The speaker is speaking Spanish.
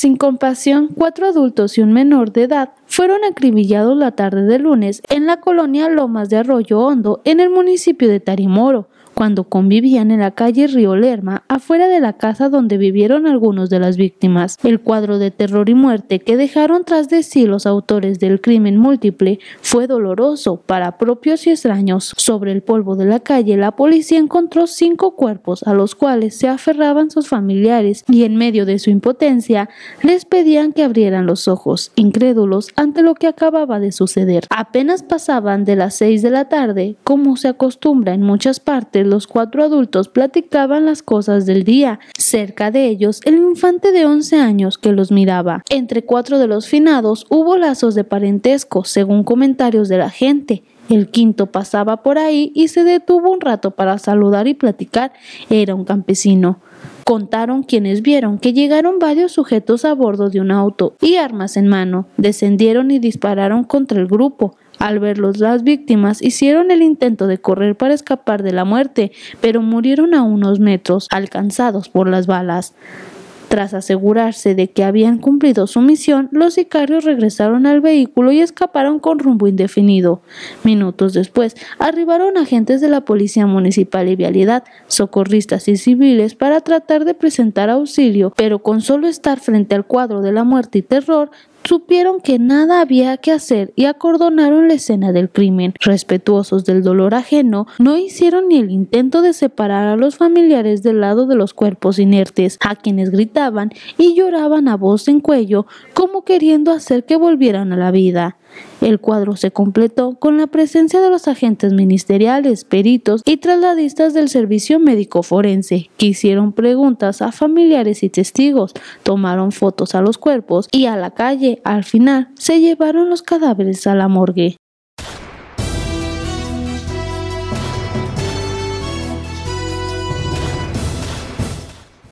Sin compasión, cuatro adultos y un menor de edad fueron acribillados la tarde de lunes en la colonia Lomas de Arroyo Hondo, en el municipio de Tarimoro cuando convivían en la calle Río Lerma, afuera de la casa donde vivieron algunos de las víctimas. El cuadro de terror y muerte que dejaron tras de sí los autores del crimen múltiple fue doloroso para propios y extraños. Sobre el polvo de la calle, la policía encontró cinco cuerpos a los cuales se aferraban sus familiares y en medio de su impotencia les pedían que abrieran los ojos, incrédulos ante lo que acababa de suceder. Apenas pasaban de las seis de la tarde, como se acostumbra en muchas partes, los cuatro adultos platicaban las cosas del día. Cerca de ellos, el infante de 11 años que los miraba. Entre cuatro de los finados hubo lazos de parentesco, según comentarios de la gente. El quinto pasaba por ahí y se detuvo un rato para saludar y platicar. Era un campesino. Contaron quienes vieron que llegaron varios sujetos a bordo de un auto y armas en mano. Descendieron y dispararon contra el grupo. Al verlos las víctimas hicieron el intento de correr para escapar de la muerte, pero murieron a unos metros, alcanzados por las balas. Tras asegurarse de que habían cumplido su misión, los sicarios regresaron al vehículo y escaparon con rumbo indefinido. Minutos después, arribaron agentes de la Policía Municipal y Vialidad, socorristas y civiles para tratar de presentar auxilio, pero con solo estar frente al cuadro de la muerte y terror, supieron que nada había que hacer y acordonaron la escena del crimen. Respetuosos del dolor ajeno, no hicieron ni el intento de separar a los familiares del lado de los cuerpos inertes, a quienes gritaban y lloraban a voz en cuello como queriendo hacer que volvieran a la vida. El cuadro se completó con la presencia de los agentes ministeriales, peritos y trasladistas del servicio médico forense, que hicieron preguntas a familiares y testigos, tomaron fotos a los cuerpos y a la calle. Al final, se llevaron los cadáveres a la morgue.